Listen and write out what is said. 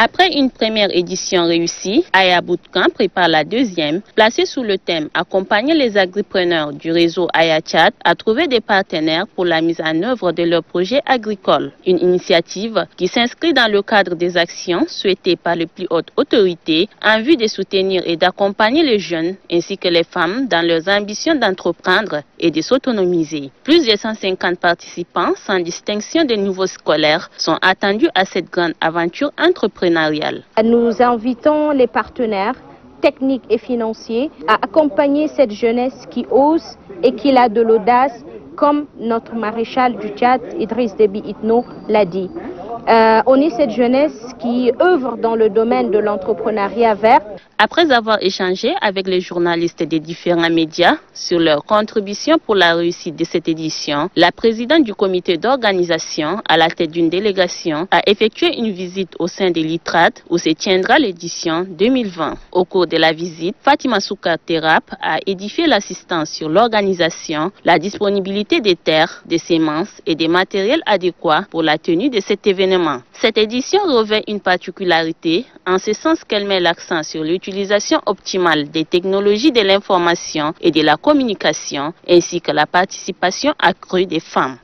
Après une première édition réussie, Aya Bootcamp prépare la deuxième, placée sous le thème Accompagner les agripreneurs du réseau Aya Chat à trouver des partenaires pour la mise en œuvre de leurs projets agricoles. Une initiative qui s'inscrit dans le cadre des actions souhaitées par les plus hautes autorités en vue de soutenir et d'accompagner les jeunes ainsi que les femmes dans leurs ambitions d'entreprendre et de s'autonomiser. Plus de 150 participants, sans distinction de nouveaux scolaires, sont attendus à cette grande aventure Nous invitons les partenaires techniques et financiers à accompagner cette jeunesse qui ose et qui a de l'audace, comme notre maréchal du Tchad, Idriss Déby Itno, l'a dit. Euh, on est cette jeunesse qui œuvre dans le domaine de l'entrepreneuriat vert. Après avoir échangé avec les journalistes des différents médias sur leur contribution pour la réussite de cette édition, la présidente du comité d'organisation, à la tête d'une délégation, a effectué une visite au sein de l'ITRAT où se tiendra l'édition 2020. Au cours de la visite, Fatima Soukar Terap a édifié l'assistance sur l'organisation, la disponibilité des terres, des semences et des matériels adéquats pour la tenue de cet événement. Cette édition revêt une particularité en ce sens qu'elle met l'accent sur l'utilisation optimale des technologies de l'information et de la communication ainsi que la participation accrue des femmes.